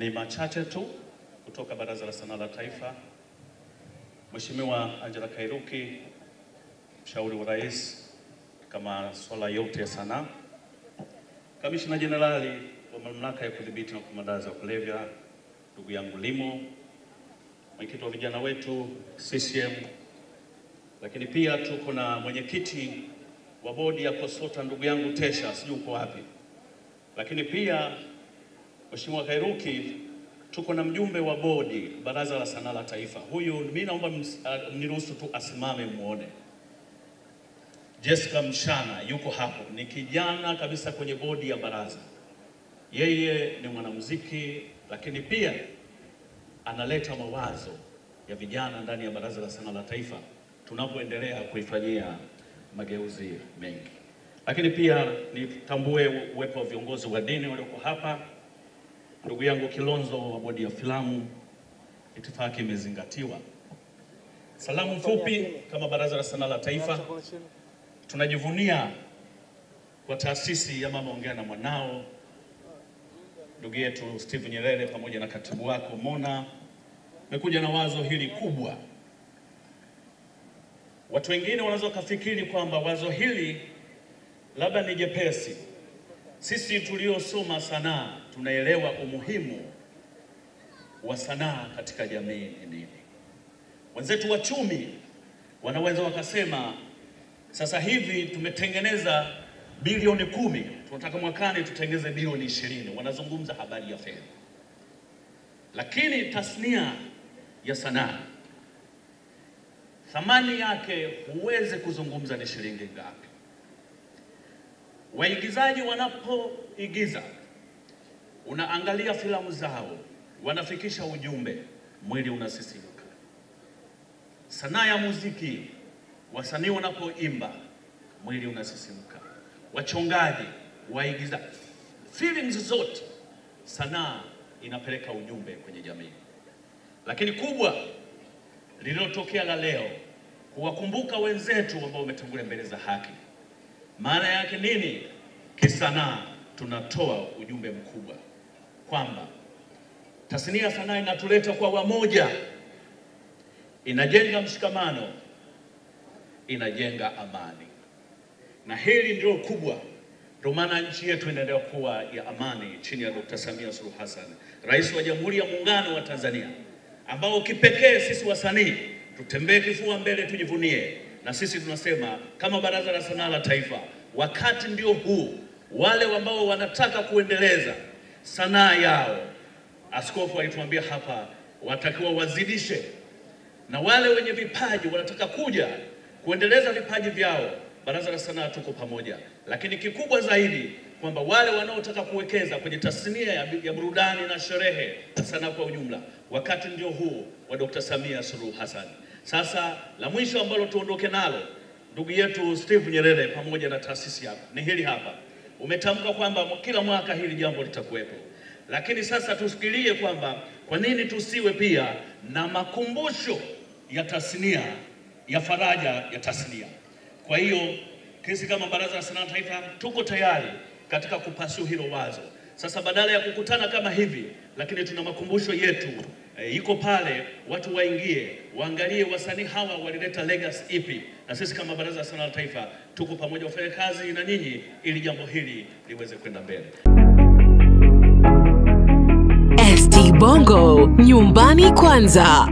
Ni machache tu kutoka Baraza la Sanaa la Taifa. Mheshimiwa Angela Kairuki, mshauri wa rais kama swala yote ya sanaa, kamishna jenerali wa mamlaka ya kudhibiti na kupambana na kulevya, ndugu yangu Limo, mwenyekiti wa vijana wetu CCM, lakini pia tuko na mwenyekiti wa bodi ya KOSOTA ndugu yangu Tesha, sijui uko wapi, lakini pia Mheshimiwa Kairuki, tuko na mjumbe wa bodi Baraza la Sanaa la Taifa. Huyu mimi naomba mniruhusu tu asimame muone. Jessica Mshana yuko hapo, ni kijana kabisa kwenye bodi ya baraza. Yeye ni mwanamuziki, lakini pia analeta mawazo ya vijana ndani ya Baraza la Sanaa la Taifa tunapoendelea kuifanyia mageuzi mengi. Lakini pia nitambue uwepo wa viongozi wa dini walioko hapa. Ndugu yangu Kilonzo wa bodi ya filamu, itifaki imezingatiwa. Salamu fupi kama Baraza la Sanaa la Taifa tunajivunia kwa taasisi ya Mama Ongea na Mwanao, ndugu yetu Steve Nyerere pamoja na katibu wako Mona mekuja na wazo hili kubwa. Watu wengine wanaweza wakafikiri kwamba wazo hili labda ni jepesi. Sisi tuliosoma sanaa tunaelewa umuhimu wa sanaa katika jamii ni nini. Wenzetu wachumi wanaweza wakasema sasa hivi tumetengeneza bilioni kumi, tunataka mwakani tutengeze bilioni ishirini. Wanazungumza habari ya fedha, lakini tasnia ya sanaa thamani yake huwezi kuzungumza ni shilingi ngapi. Waigizaji wanapoigiza, unaangalia filamu zao, wanafikisha ujumbe, mwili unasisimka. Sanaa ya muziki, wasanii wanapoimba, mwili unasisimka. Wachongaji, waigiza, feelings zote, sanaa inapeleka ujumbe kwenye jamii. Lakini kubwa lililotokea la leo, kuwakumbuka wenzetu ambao wametangulia mbele za haki. Maana yake nini? Kisanaa tunatoa ujumbe mkubwa kwamba tasnia ya sanaa inatuleta kwa wamoja, inajenga mshikamano, inajenga amani, na hili ndio kubwa. Ndio maana nchi yetu inaendelea kuwa ya amani chini ya Dr. Samia Suluhu Hassan, Rais wa Jamhuri ya Muungano wa Tanzania, ambao kipekee sisi wasanii tutembee kifua mbele, tujivunie. Na sisi tunasema kama Baraza la Sanaa la Taifa, wakati ndio huu. Wale ambao wanataka kuendeleza sanaa yao, askofu alituambia hapa, watakiwa wazidishe, na wale wenye vipaji wanataka kuja kuendeleza vipaji vyao, Baraza la Sanaa tuko pamoja, lakini kikubwa zaidi kwamba wale wanaotaka kuwekeza kwenye tasnia ya, ya burudani na sherehe na sanaa kwa ujumla, wakati ndio huu wa Dr. Samia Suluhu Hassan. Sasa la mwisho ambalo tuondoke nalo, ndugu yetu Steve Nyerere pamoja na taasisi yako ni hili hapa, umetamka kwamba kila mwaka hili jambo litakuwepo, lakini sasa tusikilie kwamba kwa nini tusiwe pia na makumbusho ya tasnia ya faraja ya tasnia. Kwa hiyo sisi kama Baraza la Sanaa Taifa tuko tayari katika kupasua hilo wazo. Sasa badala ya kukutana kama hivi, lakini tuna makumbusho yetu e, iko pale, watu waingie waangalie wasanii hawa walileta legacy ipi, na sisi kama Baraza la Sanaa la Taifa tuko pamoja, kufanya kazi na nyinyi ili jambo hili liweze kwenda mbele. ST Bongo, nyumbani kwanza.